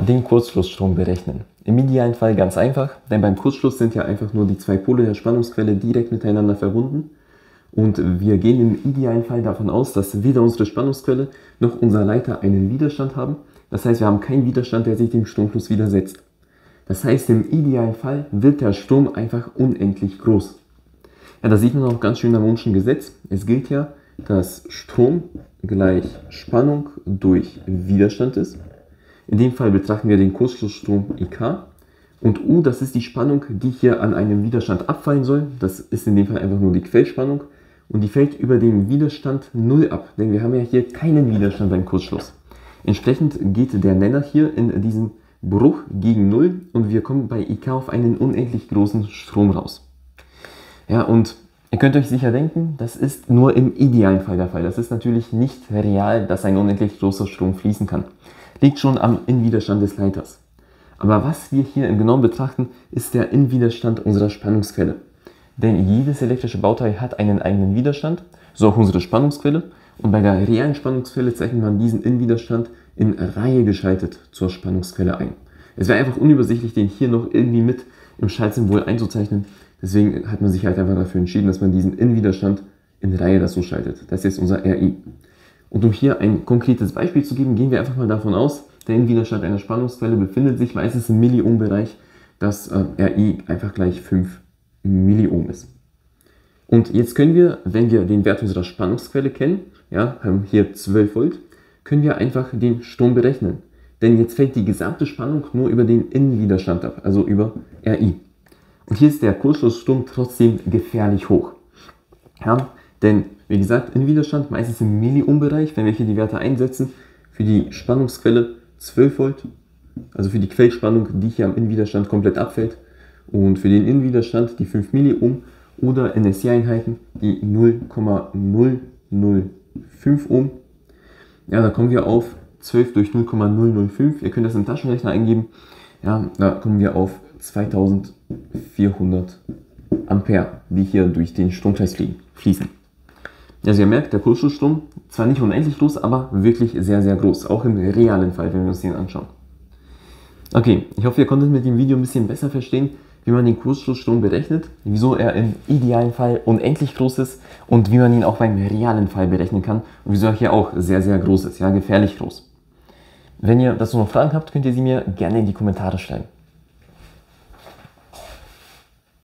den Kurzschlussstrom berechnen. Im idealen Fall ganz einfach, denn beim Kurzschluss sind ja einfach nur die zwei Pole der Spannungsquelle direkt miteinander verbunden. Und wir gehen im idealen Fall davon aus, dass weder unsere Spannungsquelle noch unser Leiter einen Widerstand haben. Das heißt, wir haben keinen Widerstand, der sich dem Stromfluss widersetzt. Das heißt, im idealen Fall wird der Strom einfach unendlich groß. Ja, das sieht man auch ganz schön am Ohmschen Gesetz. Es gilt ja, dass Strom gleich Spannung durch Widerstand ist. In dem Fall betrachten wir den Kurzschlussstrom IK. Und U, das ist die Spannung, die hier an einem Widerstand abfallen soll. Das ist in dem Fall einfach nur die Quellspannung. Und die fällt über den Widerstand 0 ab, denn wir haben ja hier keinen Widerstand beim Kurzschluss. Entsprechend geht der Nenner hier in diesem Bruch gegen 0 und wir kommen bei IK auf einen unendlich großen Strom raus. Ja, und ihr könnt euch sicher denken, das ist nur im idealen Fall der Fall. Das ist natürlich nicht real, dass ein unendlich großer Strom fließen kann liegt schon am Innenwiderstand des Leiters. Aber was wir hier im Genauen betrachten, ist der Innenwiderstand unserer Spannungsquelle. Denn jedes elektrische Bauteil hat einen eigenen Widerstand, so auch unsere Spannungsquelle. Und bei der realen Spannungsquelle zeichnet man diesen Innenwiderstand in Reihe geschaltet zur Spannungsquelle ein. Es wäre einfach unübersichtlich, den hier noch irgendwie mit im Schaltsymbol einzuzeichnen. Deswegen hat man sich halt einfach dafür entschieden, dass man diesen Innenwiderstand in Reihe dazu schaltet. Das ist unser RI. Und um hier ein konkretes Beispiel zu geben, gehen wir einfach mal davon aus, der Innenwiderstand einer Spannungsquelle befindet sich meistens im Milliohm-Bereich, dass äh, RI einfach gleich 5 Milliohm ist. Und jetzt können wir, wenn wir den Wert unserer Spannungsquelle kennen, ja, haben hier 12 Volt, können wir einfach den Strom berechnen. Denn jetzt fällt die gesamte Spannung nur über den Innenwiderstand ab, also über RI. Und hier ist der Kurzschlussstrom trotzdem gefährlich hoch. Ja, denn, wie gesagt, in Widerstand meistens im Milliohm-Bereich, wenn wir hier die Werte einsetzen, für die Spannungsquelle 12 Volt, also für die Quellspannung, die hier am Innenwiderstand komplett abfällt, und für den Innenwiderstand die 5 Milliohm oder NSI-Einheiten die 0,005 Ohm. Ja, da kommen wir auf 12 durch 0,005. Ihr könnt das im Taschenrechner eingeben. Ja, da kommen wir auf 2400 Ampere, die hier durch den Stromkreis fließen. Also ihr merkt, der Kurzschlussstrom zwar nicht unendlich groß, aber wirklich sehr, sehr groß. Auch im realen Fall, wenn wir uns den anschauen. Okay, ich hoffe, ihr konntet mit dem Video ein bisschen besser verstehen, wie man den Kurzschlussstrom berechnet, wieso er im idealen Fall unendlich groß ist und wie man ihn auch beim realen Fall berechnen kann und wieso er hier auch sehr, sehr groß ist, ja, gefährlich groß. Wenn ihr dazu noch Fragen habt, könnt ihr sie mir gerne in die Kommentare stellen.